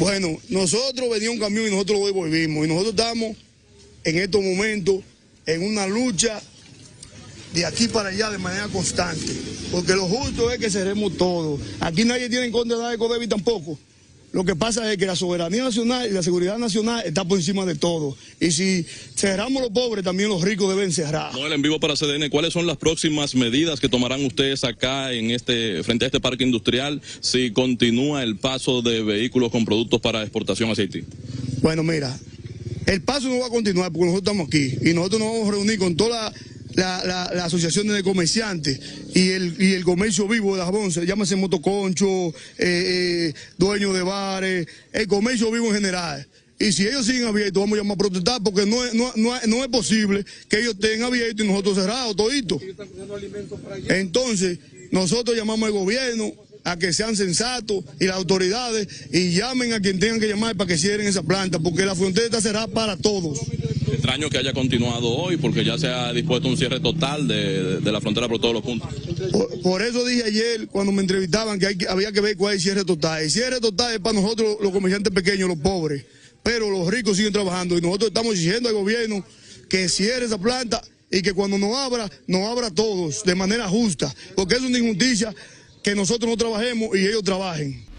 Bueno, nosotros venía un camión y nosotros lo devolvimos. Y nosotros estamos en estos momentos en una lucha de aquí para allá de manera constante. Porque lo justo es que cerremos todo. Aquí nadie tiene en contra de tampoco. Lo que pasa es que la soberanía nacional y la seguridad nacional está por encima de todo. Y si cerramos los pobres, también los ricos deben cerrar. Noel, en vivo para CDN, ¿cuáles son las próximas medidas que tomarán ustedes acá en este, frente a este parque industrial si continúa el paso de vehículos con productos para exportación hacia Haití? Bueno, mira, el paso no va a continuar porque nosotros estamos aquí y nosotros nos vamos a reunir con toda la, la, la, asociaciones de comerciantes y el, y el comercio vivo de Jabón, se llámase motoconcho, eh, eh, dueños de bares, el comercio vivo en general. Y si ellos siguen abiertos, vamos a llamar a protestar porque no es, no, no, no es posible que ellos estén abiertos y nosotros cerrados, toditos. Entonces, nosotros llamamos al gobierno a que sean sensatos y las autoridades y llamen a quien tengan que llamar para que cierren esa planta, porque la frontera está cerrada para todos. Extraño que haya continuado hoy, porque ya se ha dispuesto un cierre total de, de la frontera por todos los puntos. Por, eso dije ayer, cuando me entrevistaban, que había que ver cuál es el cierre total. El cierre total es para nosotros, los comerciantes pequeños, los pobres, pero los ricos siguen trabajando y nosotros estamos exigiendo al gobierno que cierre esa planta y que cuando nos abra, nos abra a todos de manera justa, porque es una injusticia que nosotros no trabajemos y ellos trabajen.